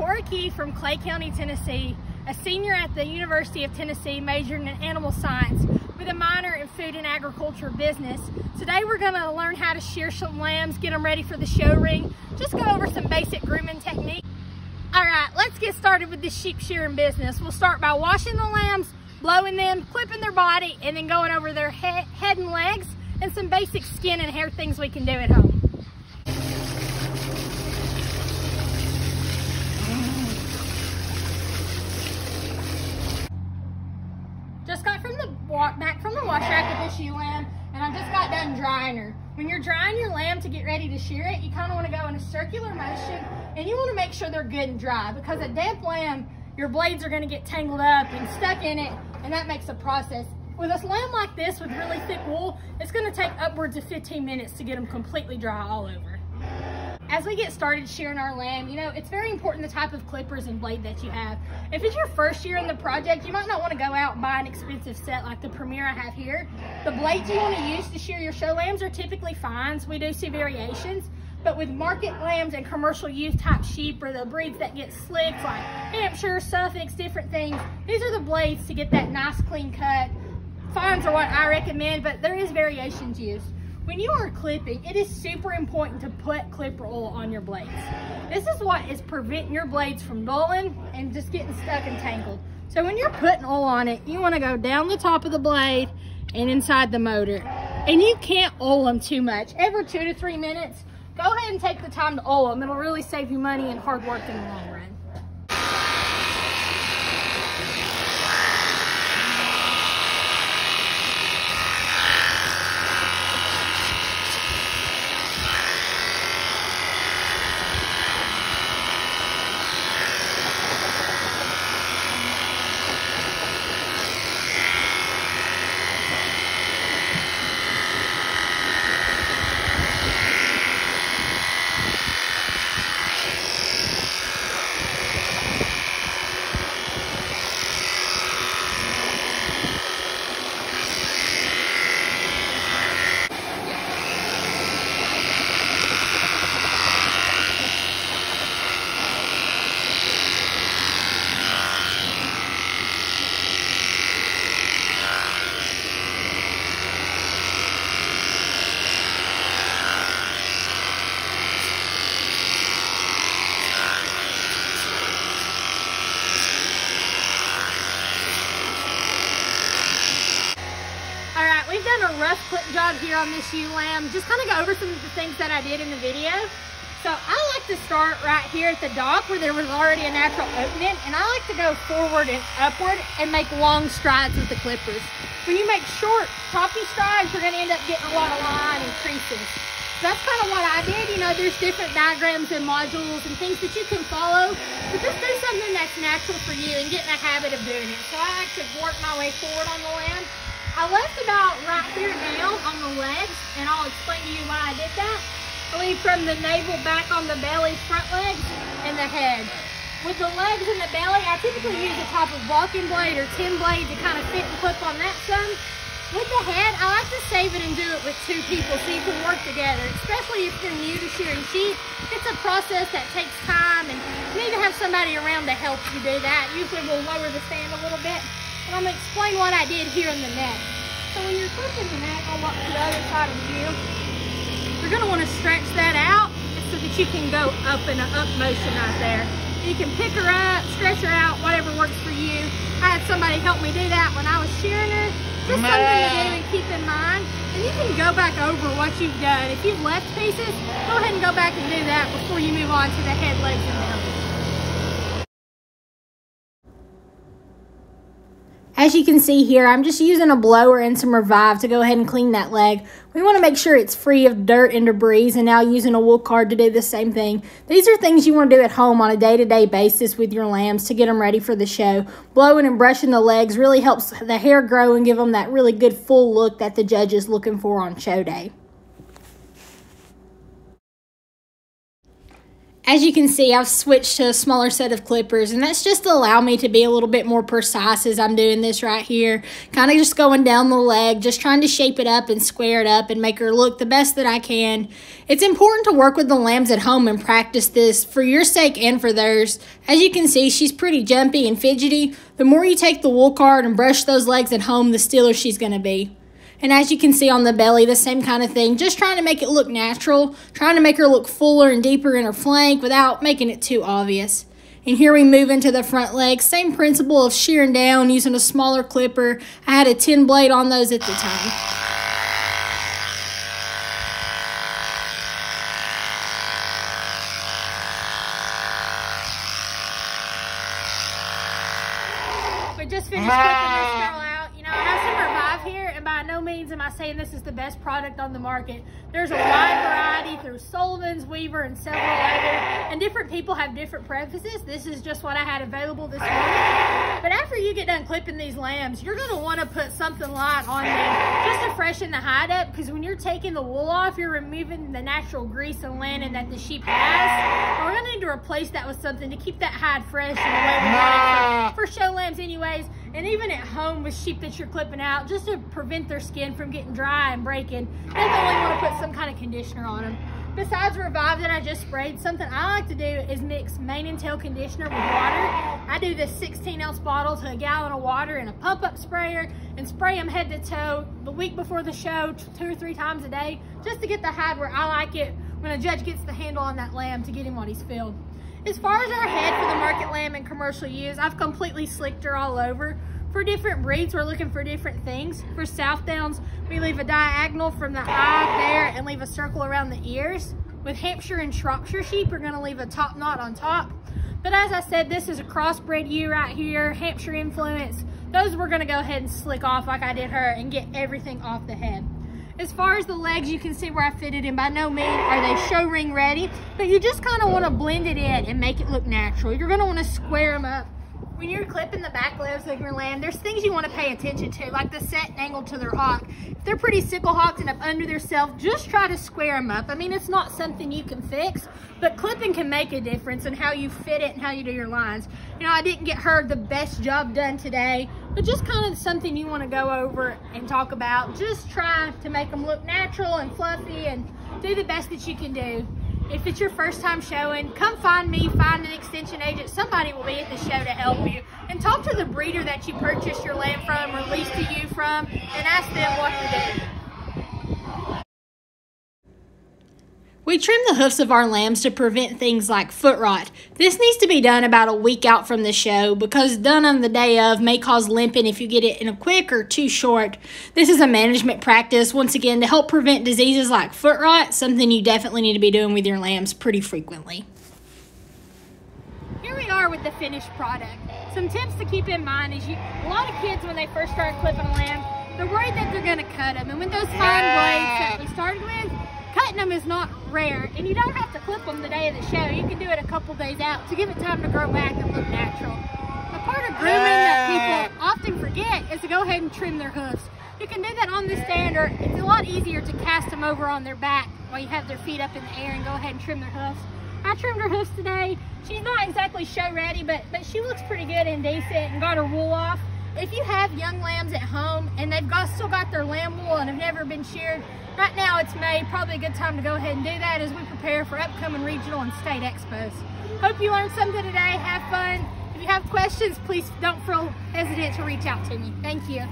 Cora Key from Clay County, Tennessee, a senior at the University of Tennessee majoring in animal science with a minor in food and agriculture business. Today we're going to learn how to shear some lambs, get them ready for the show ring, just go over some basic grooming techniques. All right, let's get started with this sheep shearing business. We'll start by washing the lambs, blowing them, clipping their body, and then going over their he head and legs and some basic skin and hair things we can do at home. Just got from the back from the ewe lamb, and I just got done drying her. When you're drying your lamb to get ready to shear it, you kind of want to go in a circular motion, and you want to make sure they're good and dry because a damp lamb, your blades are going to get tangled up and stuck in it, and that makes the process. With a lamb like this with really thick wool, it's going to take upwards of 15 minutes to get them completely dry all over as we get started shearing our lamb, you know, it's very important the type of clippers and blade that you have. If it's your first year in the project, you might not want to go out and buy an expensive set like the Premier I have here. The blades you want to use to shear your show lambs are typically fines. We do see variations. But with market lambs and commercial use type sheep or the breeds that get slicks like Hampshire, Suffolk, different things, these are the blades to get that nice clean cut. Fines are what I recommend, but there is variations used. When you are clipping, it is super important to put clipper oil on your blades. This is what is preventing your blades from dulling and just getting stuck and tangled. So when you're putting oil on it, you wanna go down the top of the blade and inside the motor. And you can't oil them too much. Every two to three minutes, go ahead and take the time to oil them. It'll really save you money and hard work in the long run. we've done a here on this ewe lamb. Just kind of go over some of the things that I did in the video. So I like to start right here at the dock where there was already a natural opening and I like to go forward and upward and make long strides with the clippers. When you make short, choppy strides, you're gonna end up getting a lot of line and creases. So that's kind of what I did. You know, there's different diagrams and modules and things that you can follow, but just do something that's natural for you and get in the habit of doing it. So I like to work my way forward on the land I left about right here down on the legs, and I'll explain to you why I did that. I leave from the navel back on the belly, front legs, and the head. With the legs and the belly, I typically use a type of blocking blade or 10 blade to kind of fit and clip on that some. With the head, I like to save it and do it with two people so you can work together, especially if you're new to shearing sheep. It's a process that takes time and you need to have somebody around to help you do that. Usually we'll lower the stand a little bit and I'm going to explain what I did here in the neck. So when you're flipping the neck, I'll walk to the other side of you. You're going to want to stretch that out so that you can go up in an up motion right there. You can pick her up, stretch her out, whatever works for you. I had somebody help me do that when I was shearing her. Just something to do and keep in mind. And you can go back over what you've done. If you've left pieces, go ahead and go back and do that before you move on to the head, legs, and belly. As you can see here, I'm just using a blower and some Revive to go ahead and clean that leg. We want to make sure it's free of dirt and debris and now using a wool card to do the same thing. These are things you want to do at home on a day-to-day -day basis with your lambs to get them ready for the show. Blowing and brushing the legs really helps the hair grow and give them that really good full look that the judge is looking for on show day. As you can see, I've switched to a smaller set of clippers, and that's just to allow me to be a little bit more precise as I'm doing this right here. Kind of just going down the leg, just trying to shape it up and square it up and make her look the best that I can. It's important to work with the lambs at home and practice this for your sake and for theirs. As you can see, she's pretty jumpy and fidgety. The more you take the wool card and brush those legs at home, the stiller she's going to be. And as you can see on the belly, the same kind of thing. Just trying to make it look natural, trying to make her look fuller and deeper in her flank without making it too obvious. And here we move into the front legs. Same principle of shearing down using a smaller clipper. I had a 10 blade on those at the time. We just finished clipping this means am I saying this is the best product on the market. There's a wide variety through Sullivan's, Weaver, and several other, and different people have different preferences. This is just what I had available this morning. But after you get done clipping these lambs, you're gonna wanna put something light on them just to freshen the hide up, because when you're taking the wool off, you're removing the natural grease and lanolin that the sheep has. And we're gonna need to replace that with something to keep that hide fresh and the way we want it for, for show lambs anyways, and even at home with sheep that you're clipping out, just to prevent their skin from getting dry and breaking, definitely want to put some kind of conditioner on them. Besides Revive that I just sprayed, something I like to do is mix mane and tail conditioner with water. I do this 16 ounce bottle to a gallon of water in a pump up sprayer and spray them head to toe the week before the show, two or three times a day, just to get the hide where I like it when a judge gets the handle on that lamb to get him what he's filled. As far as our head for the market lamb and commercial use, I've completely slicked her all over. For different breeds, we're looking for different things. For South Downs, we leave a diagonal from the eye there and leave a circle around the ears. With Hampshire and Shropshire sheep, we're gonna leave a top knot on top. But as I said, this is a crossbred ewe right here, Hampshire influence. Those we're gonna go ahead and slick off like I did her and get everything off the head. As far as the legs, you can see where I fitted in. By no means are they show ring ready, but you just kind of want to blend it in and make it look natural. You're going to want to square them up. When you're clipping the back legs of your lamb, there's things you want to pay attention to, like the set and angle to their hock. If they're pretty sickle hocked and up under themselves, just try to square them up. I mean, it's not something you can fix, but clipping can make a difference in how you fit it and how you do your lines. You know, I didn't get her the best job done today, but just kind of something you want to go over and talk about. Just try to make them look natural and fluffy and do the best that you can do. If it's your first time showing, come find me, find an extension agent. Somebody will be at the show to help you. And talk to the breeder that you purchased your lamb from or leased to you from and ask them what to do. We trim the hoofs of our lambs to prevent things like foot rot. This needs to be done about a week out from the show because done on the day of may cause limping if you get it in a quick or too short. This is a management practice, once again, to help prevent diseases like foot rot, something you definitely need to be doing with your lambs pretty frequently. Here we are with the finished product. Some tips to keep in mind is you, a lot of kids when they first start clipping a lamb, they're worried that they're going to cut them. And with those fine blades that we started with, cutting them is not rare and you don't have to clip them the day of the show. You can do it a couple days out to give it time to grow back and look natural. A part of grooming that people often forget is to go ahead and trim their hoofs. You can do that on the stand or it's a lot easier to cast them over on their back while you have their feet up in the air and go ahead and trim their hoofs. I trimmed her hoofs today. She's not exactly show ready, but, but she looks pretty good and decent and got her wool off. If you have young lambs at home and they've got still got their lamb wool and have never been sheared, right now it's May, probably a good time to go ahead and do that as we prepare for upcoming regional and state expos. Hope you learned something today. Have fun. If you have questions, please don't feel hesitant to reach out to me. Thank you.